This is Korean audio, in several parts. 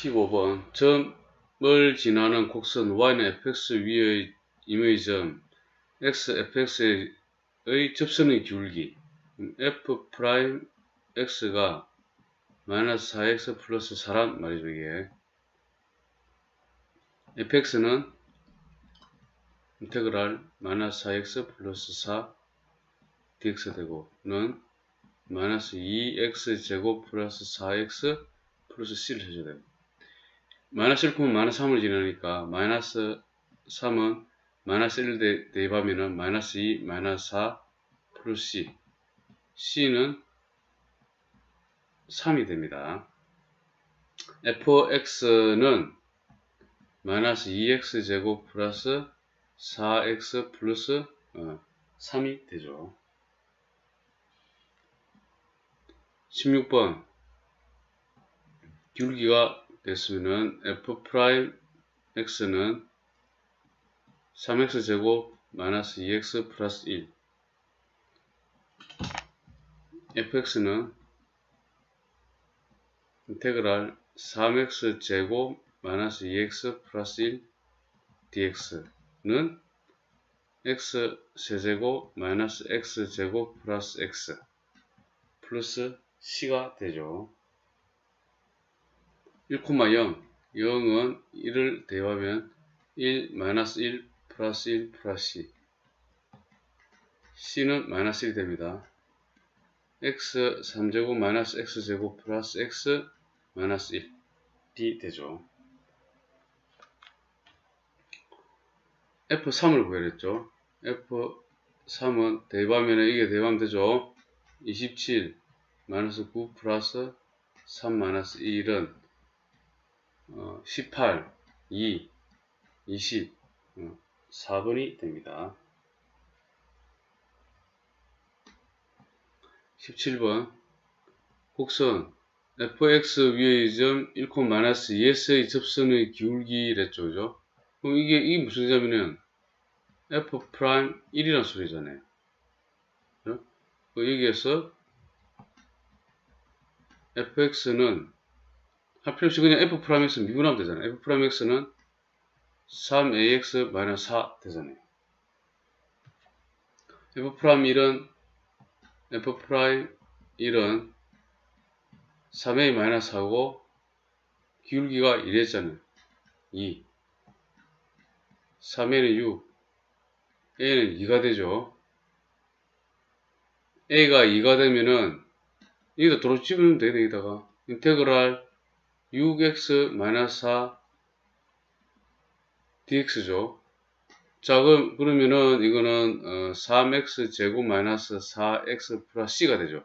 15번 점을 지나는 곡선 y는 fx 위의 임의 점 x fx의 접선의 기울기 f prime x가 마이너스 4x 플러스 4란 말이죠 이게 fx는 integral 마이너스 4x 플러스 4 dx 되고 는 마이너스 2x 제곱 플러스 4x 플러스 c를 해줘야 돼요. 마이너스 1 콤마 마이너스 3을 지나니까 마이너스 3은 마이너스 1을 대입하면은 마이너스 2 마이너스 4 플러스 c c는 3이 됩니다. fx는 마이너스 2x 제곱 플러스 4x 플러스 3이 어, 되죠. 16번 기울기가 됐으면 f 프라임 x는 3x 제곱 마이너스 2x 플러스 1 fx는 인테그랄 3x 제곱 마이너스 2x 플러스 1 dx는 x 세제곱 마이너스 x 제곱 플러스 x 플러스 c가 되죠. 1,0 0은 1을 대입하면 1 마이너스 1 플러스 1 플러스 c c는 마이너스 1이 됩니다. x 3제곱 마이너스 x제곱 플러스 x 마이너스 1이 되죠. F3을 구해냈죠. F3은 대입하면 이게 대입하면 되죠. 27 마이너스 9 플러스 3 마이너스 1은 어, 18, 2, 20, 어, 4번이 됩니다. 17번 곡선 fx 위의 점 1, 마이너스 2에서의 접선의 기울기랬죠. 그럼 이게, 이게 무슨 점이냐면 f prime 1이란 소리잖아요. 그죠? 여기에서 fx는 할 필요 없이 그냥 f prime x 미분하면 되잖아요. f prime x는 3ax 4 되잖아요. f 프라임 1은 f 프라임 1은 3a 4고 기울기가 이랬잖아요. 2 3a는 6 a는 2가 되죠. a가 2가 되면은 여기다 도로 집으면 돼, 여기다가. 인테그랄 6x-4 dx죠. 자, 그럼, 그러면은 이거는 어, 3x 제곱 마이너스 4x 플러스 c가 되죠.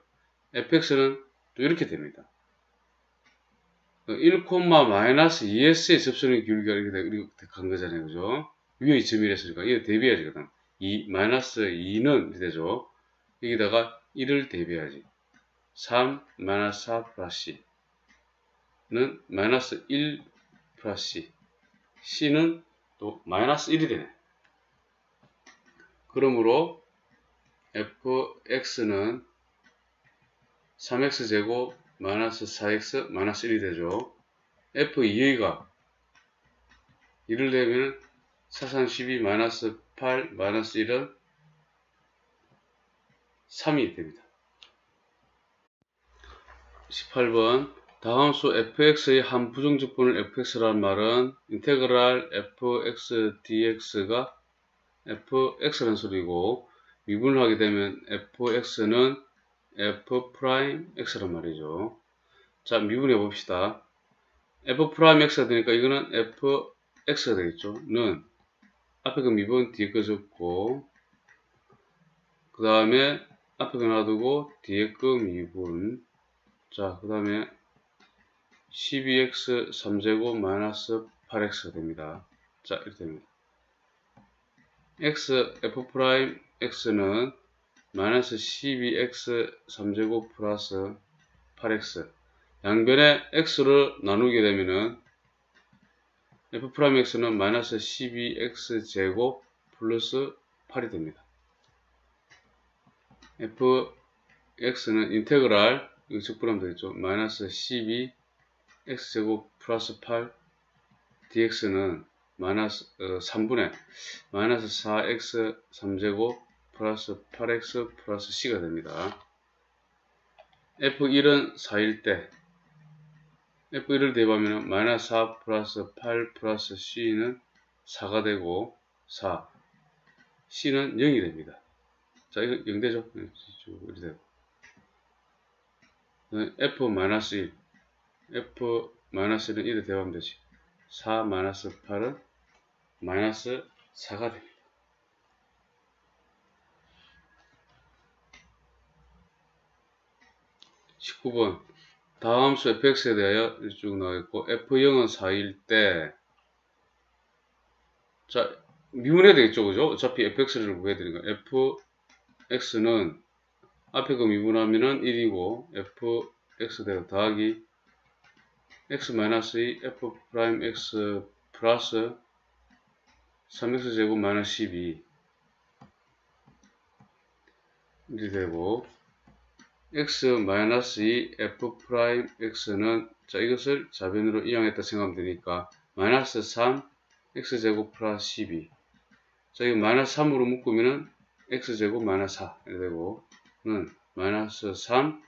fx는 또 이렇게 됩니다. 1, 어, 마이너스 2s의 접선의 기울기가 이렇게, 간 거잖아요. 그죠? 위에 점이랬으니까 이거 대비해야지. 그다음 2, 마이너스 2는 이렇게 되죠. 여기다가 1을 대비해야지. 3 마이너스 4 플러스 C 는 마이너스 1 플러스 C C는 또 마이너스 1이 되네. 그러므로 fx는 3x제곱 마이너스 4x 마이너스 1이 되죠. f2가 1을 대면 4산 12 마이너스 8 마이너스 1은 3이 됩니다. 18번 다음 수 fx의 한 부정적분을 fx라는 말은 인테그랄 fx dx가 fx라는 소리고 미분을 하게 되면 fx는 f 프라임 x란 말이죠. 자 미분해 봅시다. f 프라임 x가 되니까 이거는 fx가 되겠죠. 는 앞에 거 미분 뒤에 거 적고 그 다음에 앞에 거 놔두고 뒤에 거 미분 자, 그 다음에 12x 3제곱 마이너스 8x가 됩니다. 자, 이렇게 됩니다. x, f 프라임 x는 마이너스 12x 3제곱 플러스 8x 양변에 x를 나누게 되면은 f 프라임 x는 마이너스 12x 제곱 플러스 8이 됩니다. f x는 인테그랄 이거 적분하면 되겠죠. 마이너스 12 x제곱 플러스 8 dx는 마이너스 어, 3분의 마이너스 4x 3제곱 플러스 8x 플러스 c가 됩니다. f1은 4일 때 f1을 대입하면 마이너스 4 플러스 8 플러스 c는 4가 되고 4 c는 0이 됩니다. 자 이거 0 되죠? 이렇게 되고 f-1 f-1은 1을 대입하면 되지 4-8은 마이너스 4가 됩니다. (19번) 다음 수 fx에 대하여 쭉 나와있고 f0은 4일 때 자, 미분해야 되겠죠, 그죠? 어차피 fx를 구해야 되니까 fx는 앞에 거 미분하면은 1이고 fx 되고 더하기 x-2 f 프라임 x 플러스 3x제곱 마이너스 12 이렇게 되고 x-2 f 프라임 x는 자 이것을 좌변으로 이항했다 생각하면 되니까 마이너스 3 x제곱 플러스 12 자 이거 마이너스 3으로 묶으면은 x제곱 마이너스 4 이렇게 되고 는 마이너스 3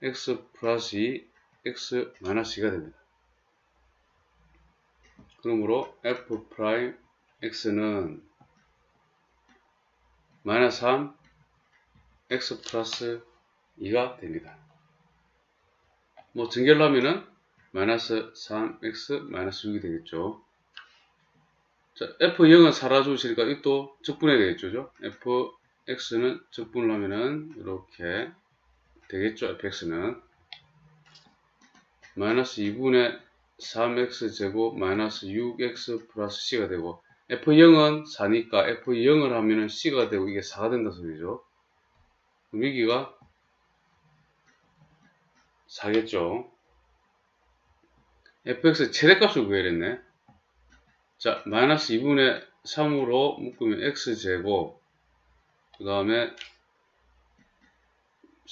x 플러스 2 x 2가 됩니다. 그러므로 f 프라임 x는 마이너스 3 x 플러스 2가 됩니다. 뭐 증결을 하면은 마이너스 3x 마이너스 6이 되겠죠. 자, f0은 사라지시니까 이것도 적분해야 되겠죠. fx는 적분을 하면은 이렇게 되겠죠. fx는 마이너스 2분의 3x 제곱 마이너스 6x 플러스 c가 되고 f0은 4니까 f0을 하면은 c가 되고 이게 4가 된다 소리죠. 그럼 여기가 4겠죠. fx 최대값을 구해야 했네. 자, 마이너스 2분의 3으로 묶으면 x제곱 그 다음에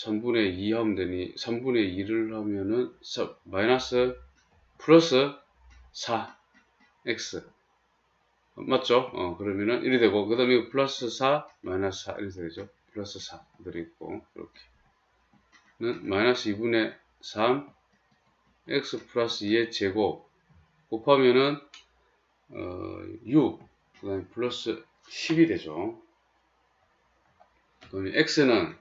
3분의 2 하면 되니 3분의 2를 하면은 마이너스 플러스 4 x 맞죠? 어 그러면은 1이 되고 그 다음에 플러스 4 마이너스 4 이렇게 되죠 플러스 4 들어있고 이렇게 마이너스 2분의 3 x 플러스 2의 제곱 곱하면은 어, 6, 그 다음에 플러스 10이 되죠. 그럼 x는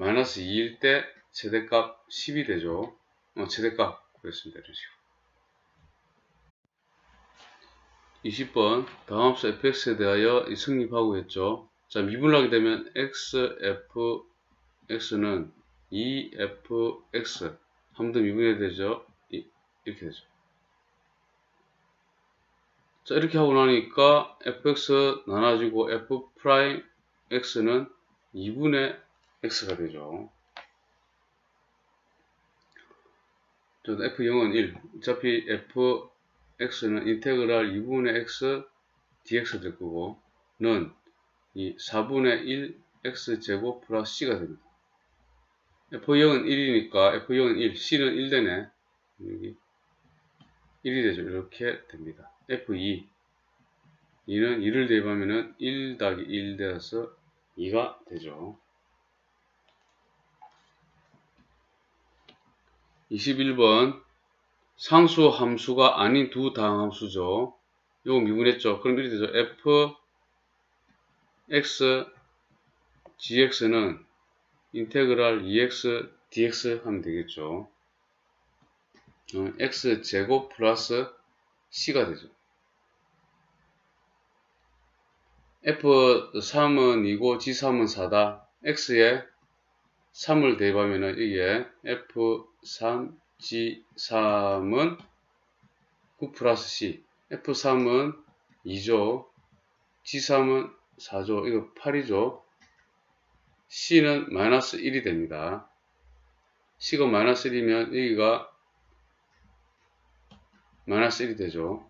마이너스 2일 때 최대값 10이 되죠. 어, 최대값 그랬습니다. 이런 식으로. 20번 다음 수 fx에 대하여 성립하고 했죠. 자 미분하게 되면 x, f, x는 2fx 한 번 더 미분해야 되죠. 이렇게 되죠. 자 이렇게 하고 나니까 fx 나눠지고 f 프라임 x는 2분의 x가 되죠. f0은 1 어차피 fx는 인테그랄 2분의 x dx 될 거고 는 이 4분의 1 x제곱 플러스 c가 됩니다. f0은 1이니까 f0은 1, c는 1 되네. 여기 1이 되죠. 이렇게 됩니다. F2 2는 2를 대입하면 1 더하기 1 되어서 2가 되죠. 21번 상수 함수가 아닌 두 다항함수죠. 이거 미분했죠. 그럼 이렇게 되죠. f x gx는 인테그랄 2x dx 하면 되겠죠. 어, x 제곱 플러스 c가 되죠. F3은 2고 G3은 4다. X에 3을 대입하면 이게 F3, G3은 9 플러스 C. F3은 2조. G3은 4조. 이거 8이죠. C는 마이너스 1이 됩니다. C가 마이너스 1이면 여기가 마이너스 1이 되죠.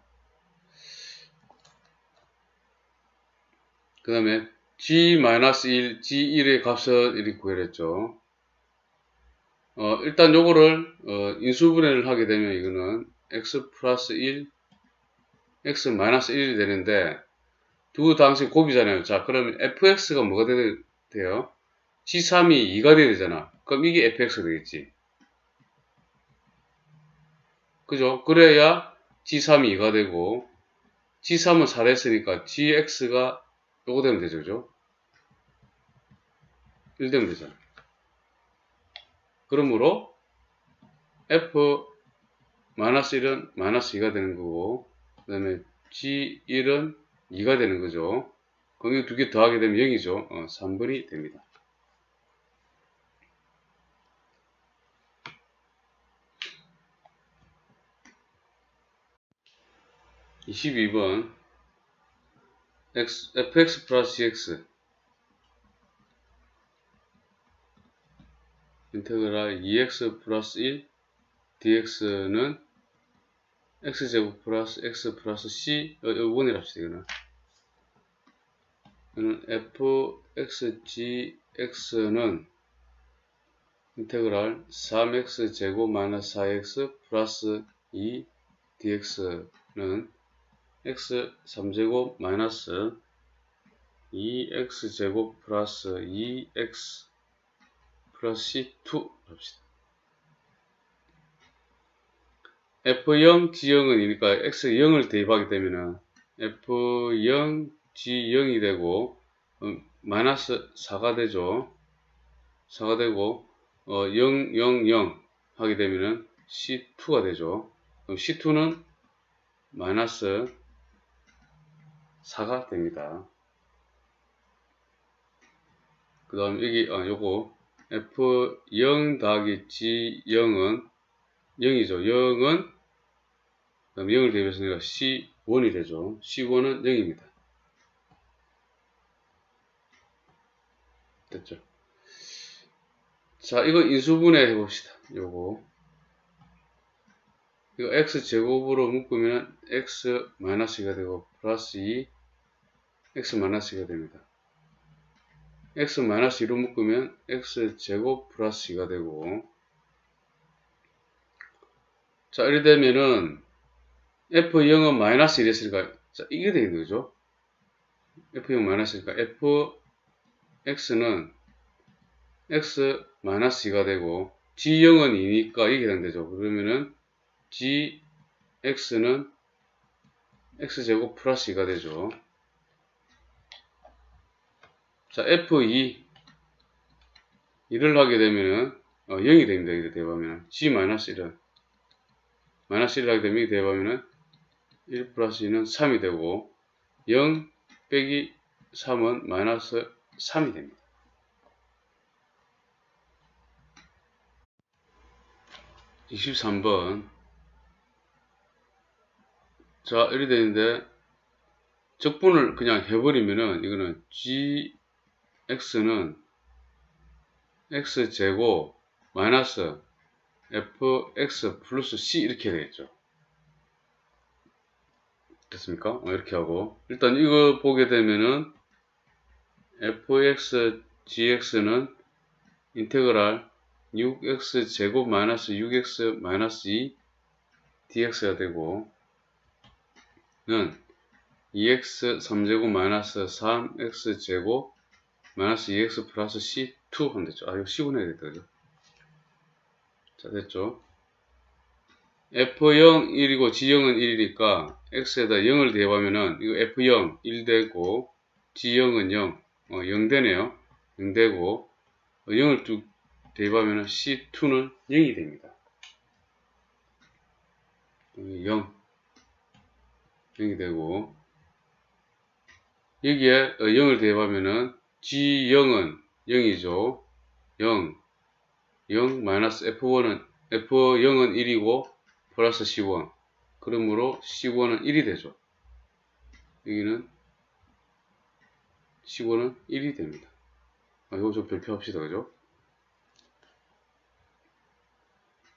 그 다음에 g-1, g1의 값을 이렇게 구해냈죠. 어, 일단 요거를 어, 인수분해를 하게 되면 이거는 x 플러스 1 x 마이너스 1이 되는데 두 당식 곱이잖아요. 자 그러면 fx가 뭐가 되, 돼요? g3이 2가 돼야 되잖아. 그럼 이게 fx가 되겠지. 그죠? 그래야 g3이 2가 되고 g3은 4를 했으니까 gx가 요거 되면 되죠. 그죠? 1 되면 되잖아. 그러므로 f 마이너스 1은 마이너스 2가 되는 거고 그 다음에 g1은 2가 되는 거죠. 이두개 더하게 되면 0이죠. 어, 3분이 됩니다. 22번 x, fx 플러스 gx 인테그랄 2x 플러스 1 dx는 x제곱 플러스 x 플러스 c 합시다 이거는. 이거는 fxgx는 인테그랄 3x 제곱 마이너스 4x 플러스 2 dx는 x 3제곱 마이너스 2x제곱 플러스 2x 플러스 C2 합시다. F0, G0은 이니까 X 0을 대입하게 되면은 F0, G0이 되고 음, 마이너스 4가 되죠. 4가 되고 어, 0, 0, 0 하게 되면은 C2가 되죠. 그럼 C2는 마이너스 4가 됩니다. 그 다음 여기 아, 요거 F0 더하기 G0은 0이죠. 0은 그다음 0을 대비해서 내가 C1이 되죠. C1은 0입니다. 됐죠. 자, 이거 인수분해 해봅시다. 요거. 이거 x제곱으로 묶으면 x-2가 되고 플러스 2 x-2가 됩니다. X-2로 묶으면 x제곱 플러스 2가 되고 자 이래 되면은 f0은 마이너스 1이었으니까 자 이게 되는 거죠. f0 마이너스니까 fx는 x 마이너스 2가 되고 g0은 2니까 이게 되죠. 그러면은 gx는 x제곱 플러스 2가 되죠. 자, F2 1을 하게 되면은 어, 0이 됩니다. 이렇게 대보면 G-1은 마이너스 1을 하게 되면 이렇게 대보면은 1 플러스 2는 3이 되고 0 빼기 3은 마이너스 3이 됩니다. (23번) 자 이렇게 되는데 적분을 그냥 해버리면은 이거는 g x는 x제곱 마이너스 fx 플러스 c 이렇게 되겠죠. 됐습니까? 어, 이렇게 하고 일단 이거 보게 되면은 fx gx는 인테그랄 6x 제곱 마이너스 6x 마이너스 2 dx가 되고 는 2x 3제곱 마이너스 3x 제곱 마이너스 2x 플러스 c2 하면 됐죠. 아, 이거 c 9해야겠다 그죠? 자, 됐죠? f0 1이고 g0은 1이니까 x에다 0을 대입하면은 이거 f0 1 되고 g0은 0, 어, 0 되네요. 0 되고 어, 0을 쭉 대입하면은 c2는 0이 됩니다. 0 0이 되고 여기에 0을 어, 대입하면은 G0은 0이죠. 0. 0 마이너스 F1은 F0은 1이고 플러스 C1. 그러므로 C1은 1이 되죠. 여기는 C1은 1이 됩니다. 아, 이거 좀 별표합시다. 그죠?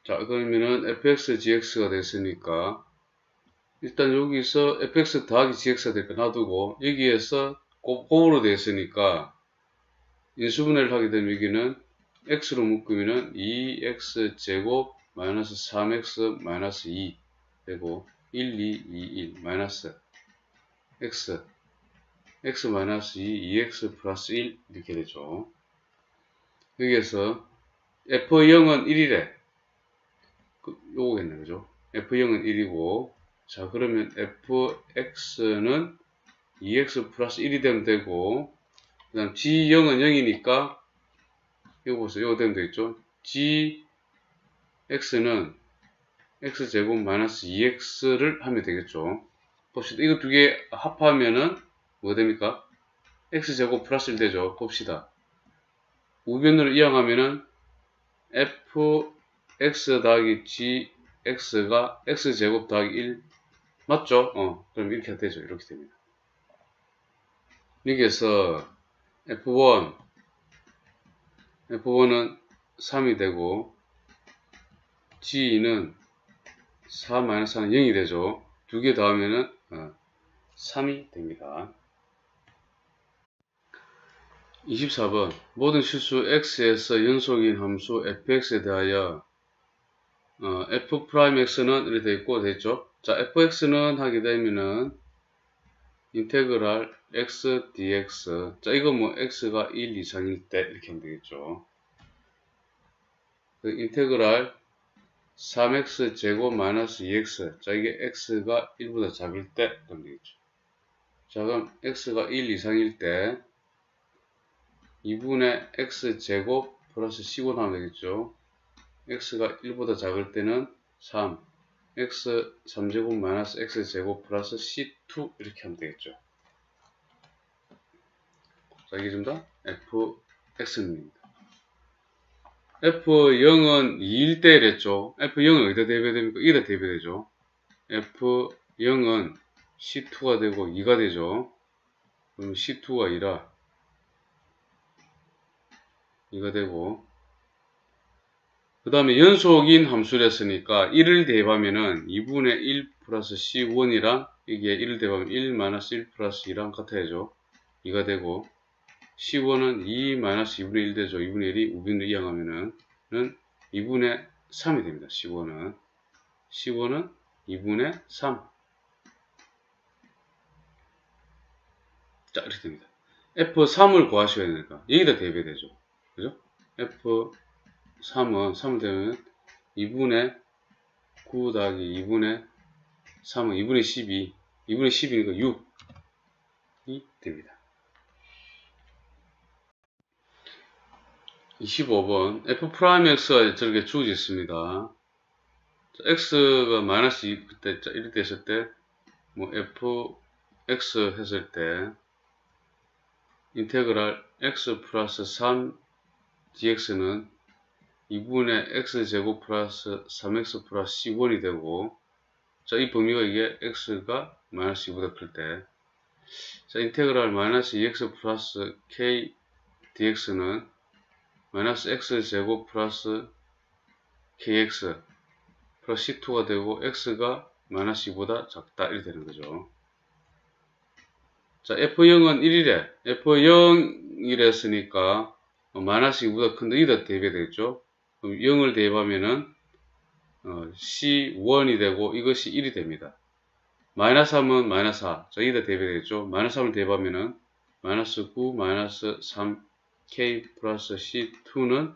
자, 그러면은 fx, gx가 됐으니까 일단 여기서 fx 더하기 gx가 될까 놔두고 여기에서 곱으로 되어 있으니까 인수분해를 하게 되면 여기는 x로 묶으면은 2x 제곱 마이너스 3x 마이너스 2 되고 1, 2, 2, 1 마이너스 x x 마이너스 2, 2x 플러스 1 이렇게 되죠. 여기에서 f0은 1이래. 그, 요거겠네, 그죠? f0은 1이고, 자, 그러면 fx는 2x 플러스 1이 되면 되고, 그 다음 g0은 0이니까, 이거 보세요. 이거 되면 되겠죠? gx는 x제곱 마이너스 2x를 하면 되겠죠? 봅시다. 이거 두 개 합하면은, 뭐 됩니까? x제곱 플러스 1 되죠? 봅시다. 우변으로 이항하면은, fx 더하기 gx가 x제곱 더하기 1 맞죠? 어, 그럼 이렇게 되죠. 이렇게 됩니다. 여기에서 f1 f1은 3이 되고 g는 4-4는 0이 되죠. 두 개 더하면은 어, 3이 됩니다. 24번 모든 실수 x에서 연속인 함수 fx에 대하여 어, f'x는 이렇게 되어 있고 되죠 자 fx는 하게 되면은 인테그랄 x dx. 자 이거 뭐 x가 1 이상일 때 이렇게 하면 되겠죠. 그 인테그랄 3x 제곱 마이너스 2x 자 이게 x가 1보다 작을 때 그럼 되겠죠. 자 그럼 x가 1 이상일 때 2분의 x제곱 플러스 10을 하면 되겠죠. x가 1보다 작을 때는 3, x 3제곱 마이너스 x제곱 플러스 c2 이렇게 하면 되겠죠. 자, 이게 좀더 fx입니다. f0은 2일 때 이랬죠. f0은 어디다 대비됩니까? 여기다 대비되죠. f0은 c2가 되고 2가 되죠. 그럼 c2가 2라 이거 되고 그 다음에 연속인 함수를 했으니까 1을 대입하면은 2분의 1 플러스 C1이랑 이게 1을 대입하면 1 마이너스 1 플러스 2랑 같아야죠. 이가 되고 C1은 2 마이너스 2분의 1 되죠. 2분의 1이 우변으로 이항하면은 2분의 3이 됩니다. C1은 C1은 2분의 3 자, 이렇게 됩니다. F3을 구하셔야 되니까 여기다 대입해야 되죠. 그죠? F3은 3을 되면 2분의 9 더하기 2분의 3은 2분의 12 2분의 12니까 6이 됩니다. 25번 F'X가 저렇게 주어져 있습니다. X가 마이너스 2 그때 이렇게 됐을 때 뭐 Fx 했을 때 인테그랄 x 플러스 3 dx는 2분의 x제곱 플러스 3x 플러스 c1이 되고 자, 이 범위가 이게 x가 마이너스 2보다 클 때. 자, 인테그랄 마이너스 2x 플러스 k dx는 마이너스 x제곱 플러스 kx 플러스 c2가 되고 x가 마이너스 2보다 작다 이렇게 되는 거죠. 자, f0은 1이래. f0이랬으니까 어, 마이너스 2보다 큰데 이다 대입이 되겠죠. 그럼 0을 대입하면은 어, C1이 되고 이것이 1이 됩니다. 마이너스 3은 마이너스 4. 자, 이다 대입이 되겠죠. 마이너스 3을 대입하면은 마이너스 9 마이너스 3K 플러스 C2는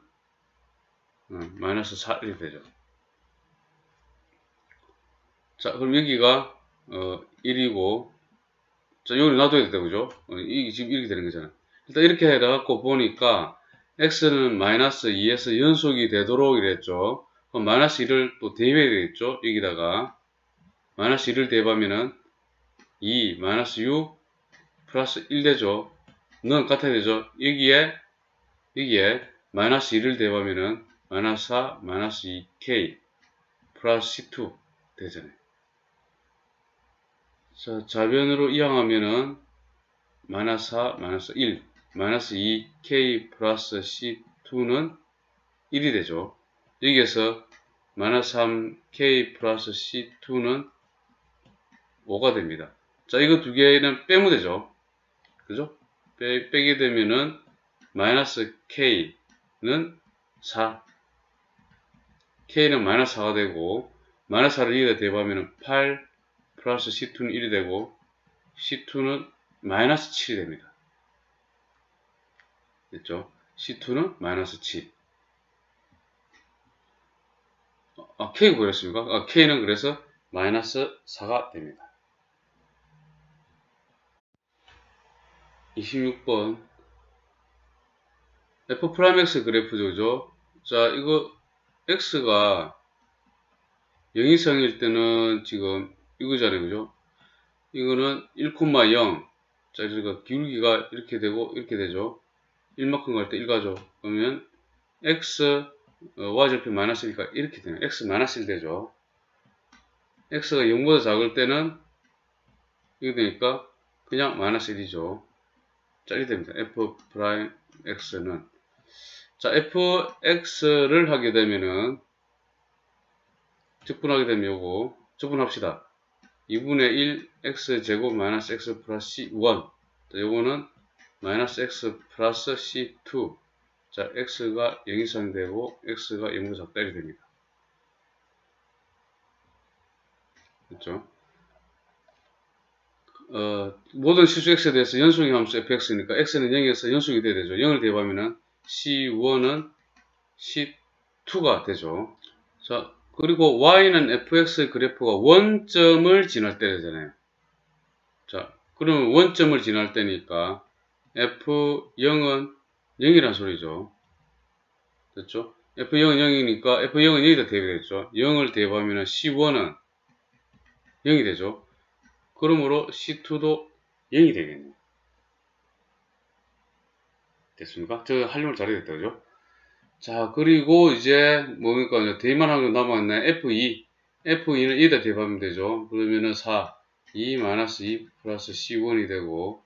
어, 마이너스 4 이렇게 되죠. 자, 그럼 여기가 어, 1이고 자, 여기 놔둬야 되다, 그죠? 어, 이게 지금 이렇게 되는 거잖아. 일단 이렇게 해갖고 보니까 x는 마이너스 2에서 연속이 되도록 이랬죠. 그럼 마이너스 1을 또 대입해야 되겠죠. 여기다가 마이너스 1을 대입하면은 2 마이너스 6 플러스 1 되죠. 는 같아야 되죠. 여기에 여기에 마이너스 1을 대입하면은 마이너스 4 마이너스 2k 플러스 2 되잖아요. 자, 좌변으로 이항하면은 마이너스 4 마이너스 1 마이너스 2k 플러스 c2는 1이 되죠. 여기에서 마이너스 3k 플러스 c2는 5가 됩니다. 자, 이거 두 개는 빼면 되죠. 그죠? 빼, 빼게 되면은 마이너스 k는 4 K는 마이너스 4가 되고 마이너스 4를 2에다 대입하면 8 플러스 C2는 1이 되고 C2는 마이너스 7이 됩니다. 됐죠? C2는 마이너스 7 아, K가 그랬습니까? 아, K는 그래서 마이너스 4가 됩니다. 26번 f 프라임 x 그래프죠. 자, 이거 x가 0 이상일 때는 지금 이거잖아요. 그죠? 이거는 1,0 자, 그러니까 기울기가 이렇게 되고 이렇게 되죠. 1만큼 갈 때 1가죠. 그러면 x 어, y절편 마이너스니까 이렇게 되네요. x 마이너스 1 되죠. x가 0보다 작을 때는 이게 되니까 그냥 마이너스 1이죠. 자, 이렇게 됩니다. f 프라임 x는 자, fx를 하게 되면은 적분하게 되면 요거 적분합시다. 2분의 1 x제곱 마이너스 x 플러스 c1 자, 요거는 마이너스 x 플러스 c2 자, x가 0 이 상 되고 x가 0보다 작다 이렇게 됩니다. 그렇죠? 어, 모든 실수 x에 대해서 연속의 함수 fx니까 x는 0에서 연속이 돼야 되죠. 0을 대입하면은 C1은 C2가 되죠. 자, 그리고 Y는 fx 그래프가 원점을 지날 때잖아요. 자, 그러면 원점을 지날 때니까 F0은 0이란 소리죠. 됐죠? F0은 0이니까 F0은 0이다 대입되겠죠. 0을 대입하면 C1은 0이 되죠. 그러므로 C2도 0이 되겠네요. 됐습니까? 저 활용을 잘해야겠다, 그죠? 자, 그리고 이제 뭡니까? 대입만 하고 남았네. F2. F2는 2다 대입하면 되죠. 그러면은 4, 2 마이너스 2 플러스 C1이 되고,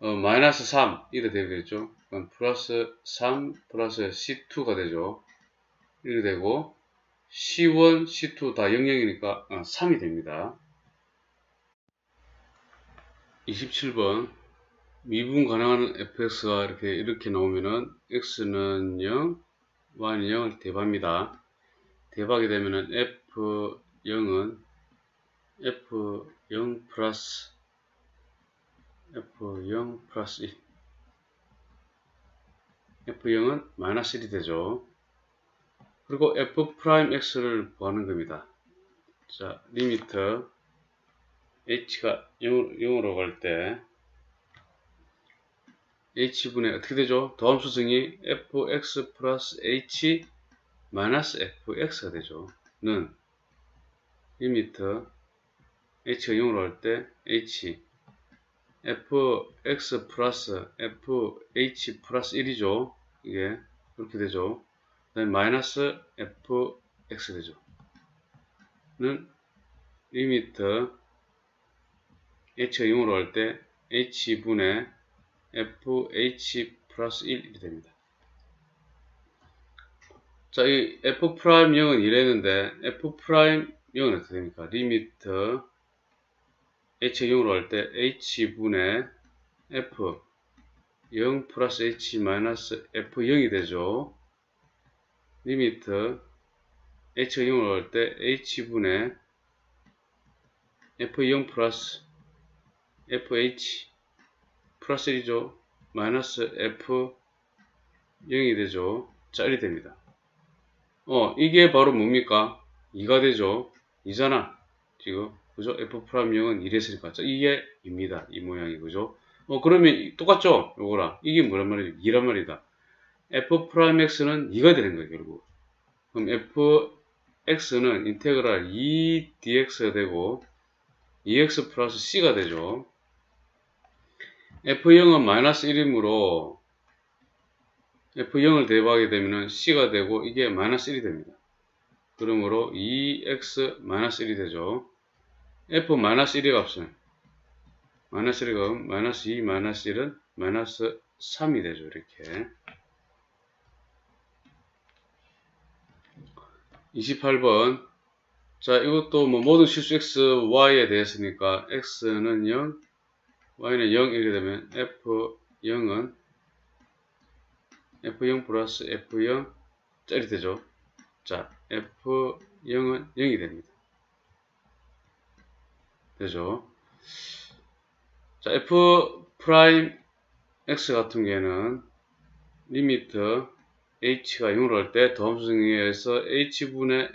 어, 마이너스 3, 2다 대입되겠죠. 그럼 플러스 3 플러스 C2가 되죠. 이렇게 되고, C1, C2 다 00이니까 어, 3이 됩니다. 27번 미분 가능한 fx가 이렇게 이렇게 나오면은 x는 0, y는 0을 대입합니다. 대입하게 되면은 f0은 f0 플러스 f0 플러스 1 f0은 마이너스 1이 되죠. 그리고 f 프라임 x를 구하는 겁니다. 자, 리미트 h가 0, 으로 갈 때 h분의 어떻게 되죠? 도함수 정의 fx 플러스 h 마이너스 fx가 되죠. 는 리미트 h가 0으로 갈 때 h fx 플러스 fh 플러스 1이죠. 이게 그렇게 되죠. 그다음에 마이너스 fx 되죠. 는 리미트 h가 0으로 할 때 h분의 fh 플러스 1이 됩니다. 자, 이 f prime 0은 2랬는데 f prime 0은 어떻게 됩니까? limit h가 0으로 할 때 h분의 f 0 플러스 h 마이너스 f0이 되죠. limit h가 0으로 할 때 h분의 f0 플러스 fh 플러스 1이죠. 마이너스 f 0이 되죠. 자, 1이 됩니다. 어, 이게 바로 뭡니까? 2가 되죠. 2잖아. 지금. 그죠? f prime 0은 2랬으니까. 자, 이게 2입니다. 이 모양이. 그죠? 어, 그러면 똑같죠? 요거랑. 이게 뭐란 말이죠? 2란 말이다. f prime x는 2가 되는 거예요, 결국. 그럼 f x는 인테그랄 2 dx가 되고 2x 플러스 c가 되죠. F0은 마이너스 1이므로 F0을 대입하게 되면 C가 되고 이게 마이너스 1이 됩니다. 그러므로 2x 마이너스 1이 되죠. F 마이너스 1의 값은 마이너스 1의 값은 마이너스 2 마이너스 1은 마이너스 3이 되죠. 이렇게 28번 자 이것도 뭐 모든 실수 x, y에 대해서니까 x는 0, y는 0 이렇게 되면 f0은 f0 플러스 f0 자, 이렇게 되죠. 자, F0은 0이 됩니다. 되죠. 자, F prime X 같은 경우에는 limit H가 0으로 할 때 도함수 정의에서 H분의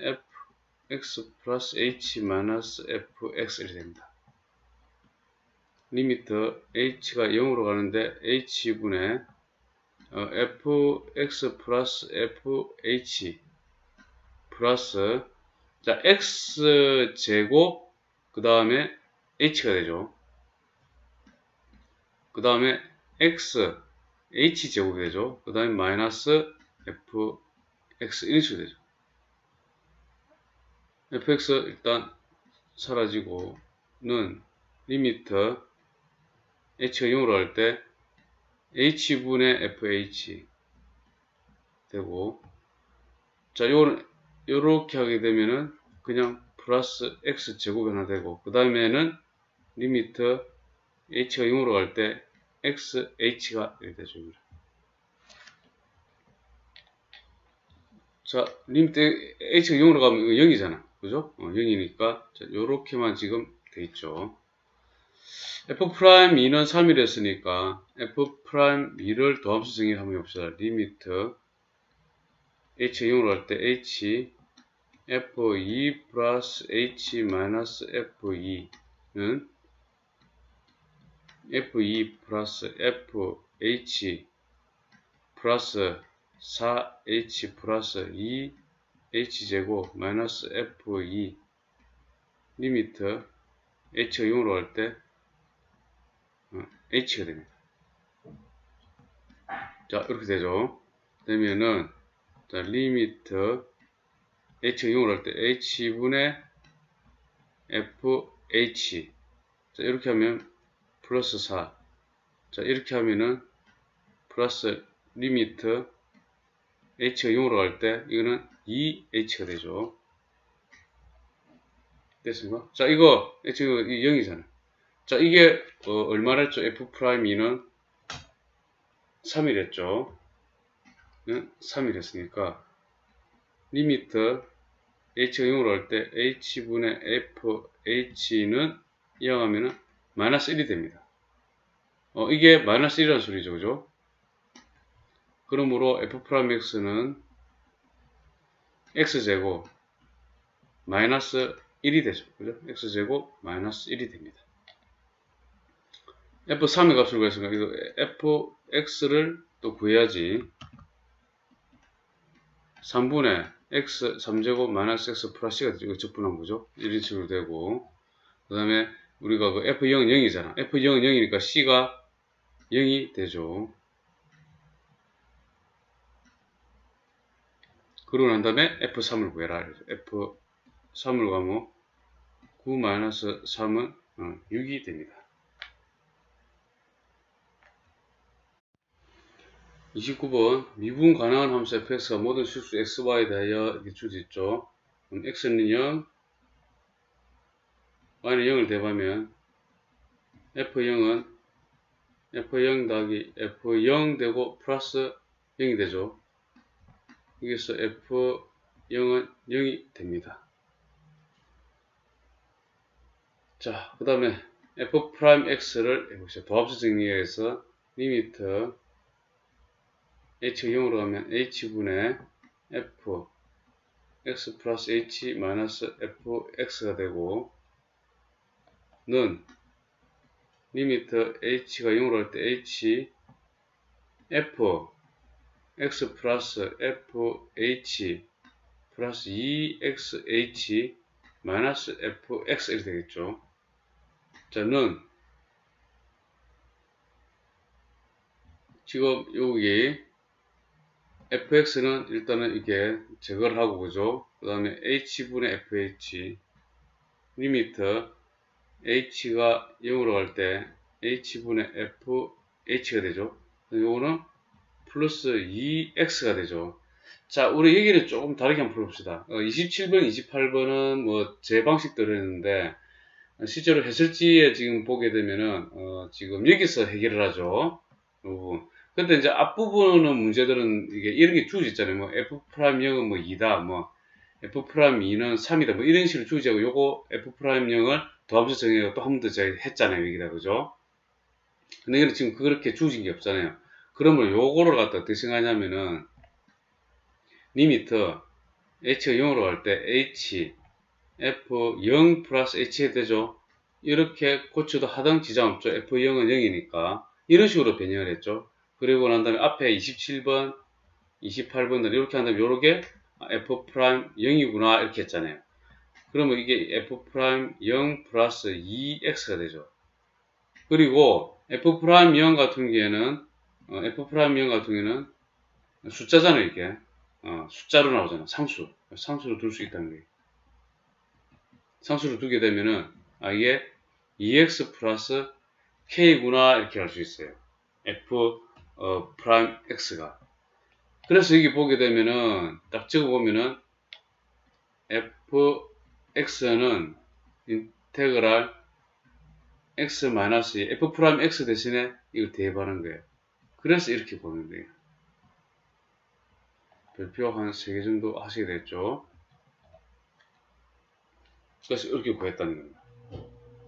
Fx 플러스 H 마이너스 Fx 이렇게 됩니다. limit H가 0으로 가는데 H분의 어, fx 플러스 fh 플러스 자 x 제곱 그 다음에 h가 되죠. 그 다음에 x h 제곱이 되죠. 그 다음에 마이너스 fx 이런 식으로 되죠. fx 일단 사라지고는 limit h가 0으로 할 때 h분의 fh 되고 자 요는 요렇게 하게 되면은 그냥 플러스 x 제곱 변화 되고 그 다음에는 limit h가 0으로 갈 때 x h가 이렇게 되죠. 자 limit h가 0으로 가면 이거 0이잖아 그죠? 어, 0이니까 자, 요렇게만 지금 돼 있죠. f'2는 3이랬으니까 f'2를 도함수 정의 한번 해봅시다. limit h 0으로 할때 h f2 플러스 h 마이너스 f2는 f2 플러스 fh 플러스 4h 플러스 2h제곱 마이너스 f2 limit h가 0으로 할때 H가 됩니다. 자, 이렇게 되죠. 되면은, 자, limit H가 0으로 할 때 H분의 FH. 자, 이렇게 하면 플러스 4. 자, 이렇게 하면은 플러스 limit H가 0으로 갈 때 이거는 2H가 되죠. 됐습니까? 자, 이거 H가 0이잖아요. 자, 이게 어, 얼마랬죠? F'2는 3이랬죠. 네? 3이랬으니까 limit h가 0으로 할때 h분의 fh는 이용하면은 마이너스 1이 됩니다. 어, 이게 마이너스 1이라는 소리죠. 그죠? 그러므로 f'x는 x제곱 마이너스 1이 되죠. 그죠? x제곱 마이너스 1이 됩니다. f3의 값을 구했으니까 이거 fx를 또 구해야지 3분의 x 3제곱 마이너스 x 플러스 c가. 이거 적분한 거죠. 이런 식으로 되고 그 다음에 우리가 그 f0은 0이잖아. f0은 0이니까 c가 0이 되죠. 그러고 난 다음에 f3을 구해라. f3을 가면 9 마이너스 3은 6이 어, 됩니다. 29번 미분 가능한 함수 fx가 모든 실수 xy에 대하여 이렇게 줄수 있죠. 그럼 x는 0, y는 0을 대하면 f0은 f0 더하기 f0 되고 플러스 0이 되죠. 여기서 f0은 0이 됩니다. 자, 그 다음에 f'x를 해보시죠. 도함수 정의에서 limit h가 0으로 가면 h분의 f x 플러스 h 마이너스 fx가 되고 는 limit h가 0으로 할 때 h f x 플러스 fh 플러스 2xh 마이너스 fx 이렇게 되겠죠. 자, 는 지금 여기 fx는 일단은 이게 제거를 하고 보죠. 그 다음에 h분의 fh limit h가 0으로 갈 때 h분의 fh가 되죠. 이거는 플러스 2x가 되죠. 자, 우리 얘기를 조금 다르게 한번 풀어봅시다. 어, 27번, 28번은 뭐 제 방식대로 했는데 실제로 해설지에 지금 보게 되면은 어, 지금 여기서 해결을 하죠. 이 부분. 근데 이제 앞부분은 문제들은 이게 이런 게 주어져 있잖아요. 뭐 f prime 0은 뭐 2다, 뭐 f prime 2는 3이다, 뭐 이런 식으로 주어지고 요거 f prime 0을 도함수 정의가 또 한 번더 제가 했잖아요. 여기다 그죠? 근데 이거는 지금 그렇게 주어진 게 없잖아요. 그러면 요거를 갖다 어떻게 생각하냐면은 limit h가 0으로 갈 때 h f 0 플러스 h 해 되죠. 이렇게 고쳐도 하등 지장 없죠. f0은 0이니까 이런 식으로 변형을 했죠. 그리고 난 다음에 앞에 27번, 28번을 이렇게 한 다음에 요렇게 f prime 0이구나 이렇게 했잖아요. 그러면 이게 f prime 0 플러스 2x가 되죠. 그리고 f prime 0 같은 경우에는 어, f prime 0 같은 경우에는 숫자잖아요 이게 어, 숫자로 나오잖아 상수 상수로 둘 수 있다는 거예요. 상수로 두게 되면은 아 이게 2x 플러스 k구나 이렇게 할 수 있어요. f 어, prime x가 그래서 여기 보게 되면은 딱 적어 보면은 fx는 integral x 마이너스 f prime x 대신에 이걸 대입하는 거예요. 그래서 이렇게 보는 거예요. 별표 한 3개 정도 하시게 됐죠. 그래서 이렇게 구했다는 겁니다.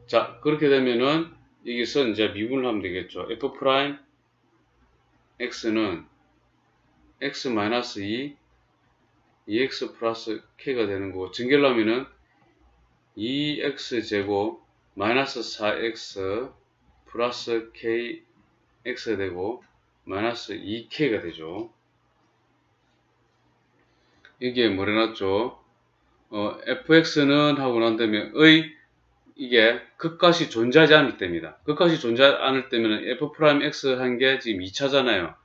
자, 그렇게 되면은 여기서 이제 미분을 하면 되겠죠. f prime x는 x 마이너스 2 2x 플러스 k가 되는 거고 전개하면은 2x 제곱 마이너스 4x 플러스 kx가 되고 마이너스 2k가 되죠. 이게 뭐래 놨죠? 어, fx는 하고 난 다음에 의 이게 극값이 존재하지 않을 때입니다. 극값이 존재하지 않을 때면 f prime x 한 게 지금 2차잖아요.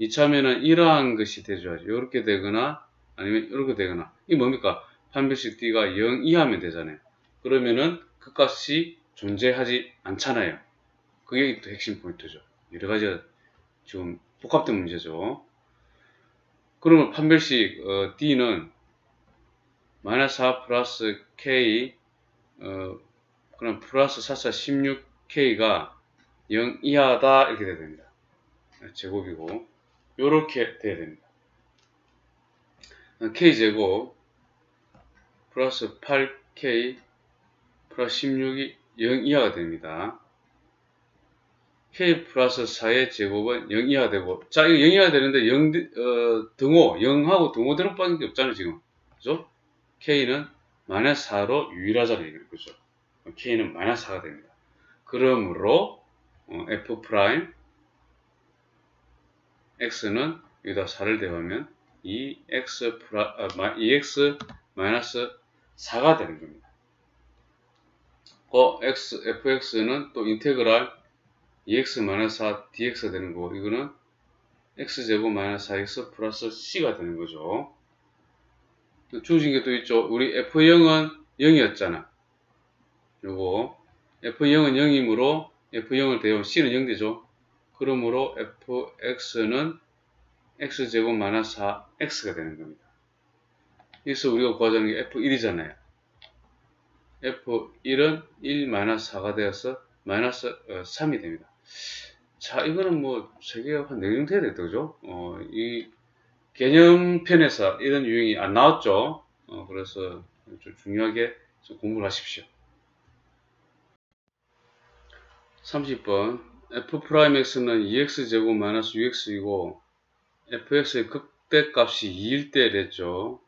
2차면은 이러한 것이 되죠. 이렇게 되거나 아니면 이렇게 되거나 이 뭡니까? 판별식 d가 0 이하면 되잖아요. 그러면은 극값이 존재하지 않잖아요. 그게 또 핵심 포인트죠. 여러 가지가 지금 복합된 문제죠. 그러면 판별식 어, d는 마이너스 4 플러스 k 어, 그럼 플러스 4차 16K가 0 이하다 이렇게 돼야 됩니다. 제곱이고 이렇게 돼야 됩니다. K제곱 플러스 8K 플러스 16이 0 이하가 됩니다. K 플러스 4의 제곱은 0 이하 되고 자 이거 0 이하 되는데 0 어, 등호 0하고 등호 되는 밖에 없잖아요 지금 그죠? K는 마이너스 4로 유일하잖아요 그죠? K는 마이너스 4가 됩니다. 그러므로 어, f prime x는 여기다 4를 대하면 2x 프라, 아, 2x 마이너스 4가 되는 겁니다. 그 x, fx는 또 integral 2x 마이너스 4 dx가 되는 거고 이거는 x제곱 마이너스 4x 플러스 c가 되는 거죠. 주어진 게 또 있죠. 우리 f0은 0이었잖아. 요거 f0은 0이므로 f0을 대용 c는 0 되죠. 그러므로 fx는 x제곱 마이너스 4x가 되는 겁니다. 여기서 우리가 구하자는 게 f1이잖아요. f1은 1 마이너스 4가 되어서 마이너스 3이 어, 됩니다. 자, 이거는 뭐, 세계가 한 4정 돼야 되겠다, 그죠? 어, 이 개념편에서 이런 유형이 안 나왔죠? 어, 그래서 좀 중요하게 좀 공부를 하십시오. 30번 f'x는 2x제곱 마이너스 6x이고 fx의 극대값이 2일 때 됐죠.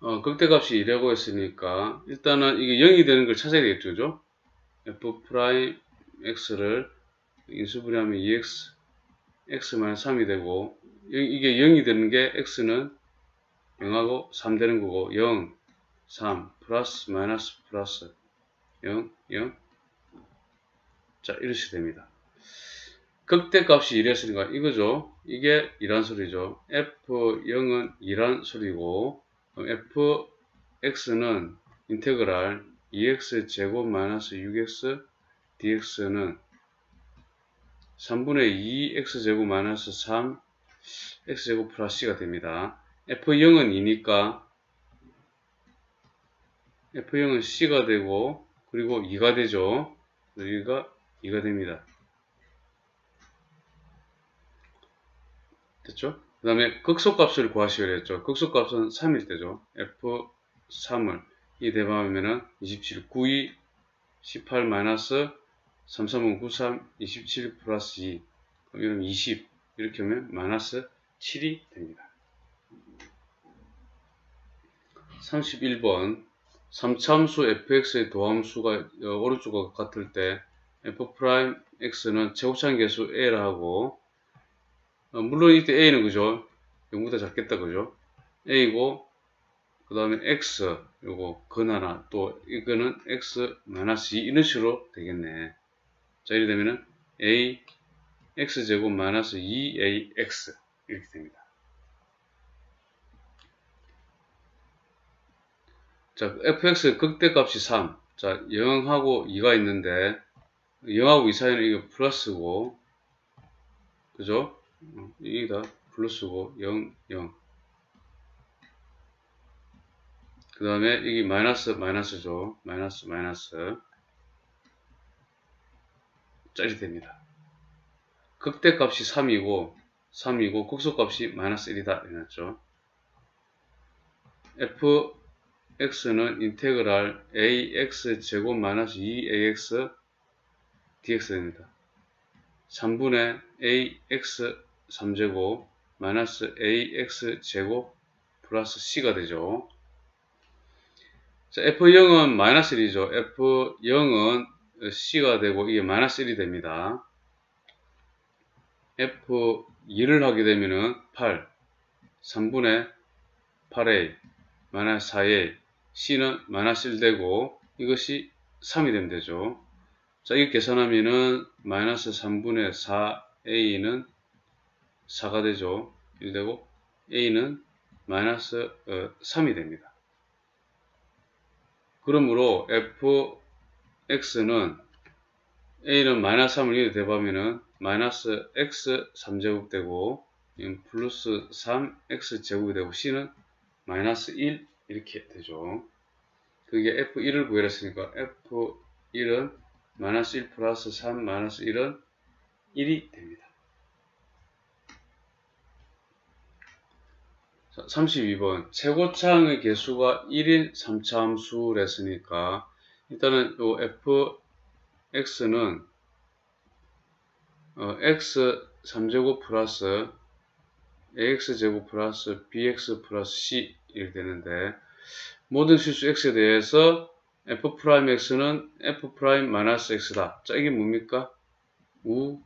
어, 극대값이 2라고 했으니까 일단은 이게 0이 되는 걸 찾아야 되겠죠. 그죠? f'x를 인수분해하면 2x x 3이 되고 이게 0이 되는 게 x는 0하고 3 되는 거고 0, 3, 플러스, 마이너스, 플러스 0, 0, 자, 이렇게 됩니다. 극대값이 이랬으니까 이거죠. 이게 이란 소리죠. f0은 이란 소리고 fx는 인테그랄 2x 제곱 마이너스 6x dx는 3분의 2x 제곱 마이너스 3 x 제곱 플러스 c가 됩니다. f0은 2니까 f0은 c가 되고 그리고 2가 되죠. 여기가 2가 됩니다. 됐죠? 그 다음에 극소값을 구하시려 했죠. 극소값은 3일 때죠. F3을 이 대방하면은 27, 92, 18 마이너스 33은 93, 27 플러스 2 그럼 이러면 20 이렇게 하면 마이너스 7이 됩니다. 31번 3참수 fx의 도함수가 어, 오른쪽과 같을 때 f'x는 최고차항 계수 a라 하고 어, 물론 이때 a는 그죠? 0보다 작겠다 그죠? A고 그 다음에 x 요거 근 하나 또 이거는 x 마이너스 2 이런 식으로 되겠네. 자 이렇게 되면은 a x제곱 마이너스 2ax 이렇게 됩니다. 자, fx 극대값이 3. 자, 0하고 2가 있는데 0하고 2 사이는 이게 플러스고 그죠? 어, 이게 다 플러스고 0, 0. 그 다음에 이게 마이너스, 마이너스죠. 마이너스, 마이너스. 짜리 됩니다. 극대값이 3이고 3이고 극소값이 마이너스 1이다. 이랬죠. f x는 인테그랄 ax 제곱 마이너스 2ax dx 됩니다. 3분의 ax 3제곱 마이너스 ax 제곱 플러스 c가 되죠. 자, f0은 마이너스 1이죠. f0은 c가 되고 이게 마이너스 1이 됩니다. f2를 하게 되면은 8 3분의 8a 마이너스 4a C는 마이너스 1 되고 이것이 3이 되면 되죠. 자, 이거 계산하면은 마이너스 3분의 4a는 4가 되죠. 1 되고 a는 마이너스 어, 3이 됩니다. 그러므로 fx는 a는 마이너스 3을 이렇게 대보면은 마이너스 x 3제곱 되고 플러스 3x 제곱이 되고 c는 마이너스 1 이렇게 되죠. 그게 F1을 구해냈으니까 F1은 마이너스 1 플러스 3 마이너스 1은 1이 됩니다. 자, 32번 최고차항의 개수가 1인 3차함수 랬으니까 일단은 요 fx는 어, x 3제곱 플러스 ax제곱 플러스 bx 플러스 c 이렇게 되는데 모든 실수 x에 대해서 f'x는 f'-x다. 자 이게 뭡니까? 우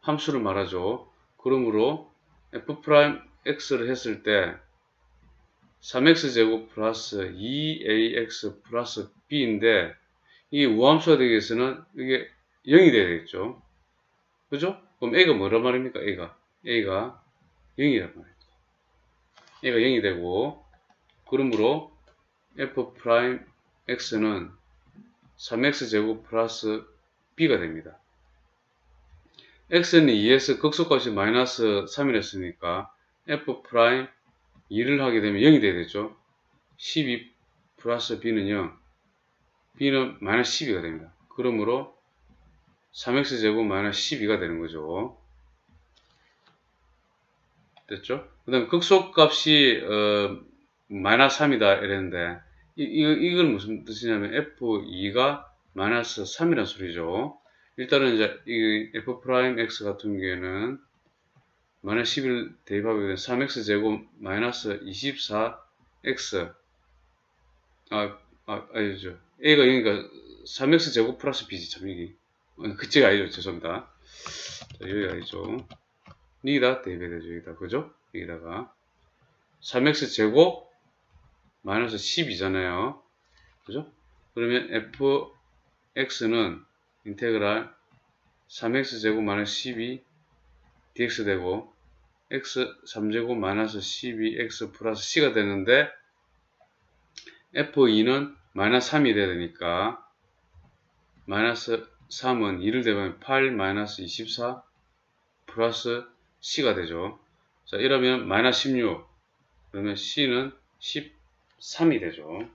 함수를 말하죠. 그러므로 f'x를 했을 때 3x제곱 플러스 2ax 플러스 b인데 이 우함수가 되기 위해서는 이게 0이 되겠죠. 그죠? 그럼 a가 뭐란 말입니까? a가 a가 0이란 말이에요. 얘가 0이 되고 그러므로 f'x는 3x제곱 플러스 b가 됩니다. x는 2에서 극소값이 마이너스 3이랬으니까 f'2를 하게 되면 0이 되겠죠. 12 플러스 b는 0 b는 마이너스 12가 됩니다. 그러므로 3x제곱 마이너스 12가 되는 거죠. 됐죠? 그 다음에 극소값이 어, 마이너스 3이다 이랬는데 이, 이, 이건 무슨 뜻이냐면 f2가 마이너스 3이라는 소리죠. 일단은 이제 이 f'(x) 같은 경우에는 마이너스 11 대입하게 되면 3x 제곱 마이너스 24x 아, 아, 아니죠. a가 0이니까 3x 제곱 플러스 b지 참 이게 어, 그치가 아니죠. 죄송합니다. 자, 여기가 아니죠. 여기다 대입해야 되죠. 여기다. 그죠? 여기다가 3x 제곱 마이너스 10이잖아요. 그죠? 그러면 fx는 인테그랄 3x 제곱 마이너스 12 dx 되고 x 3제곱 마이너스 12x 플러스 c가 되는데 f2는 마이너스 3이 돼야 되니까 마이너스 3은 2를 대면 8 마이너스 24 플러스 C가 되죠. 자, 이러면 마이너스 16. 그러면 C는 13이 되죠.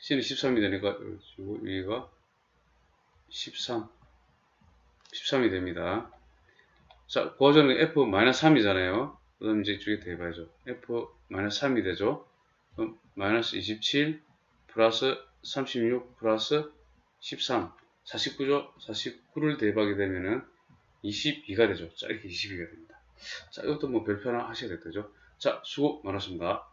C는 13이 되니까 여기가 13. 13이 됩니다. 자, 고전은 F-3이잖아요. 그 다음 이제 이쪽에 대봐야죠. F-3이 되죠. 그럼 마이너스 27 플러스 36 플러스 13 49죠. 49를 대박이 되면은 22가 되죠. 자, 이렇게 22가 됩니다. 자, 이것도 뭐 별표 하나 하셔야 될 거죠. 자, 수고 많았습니다.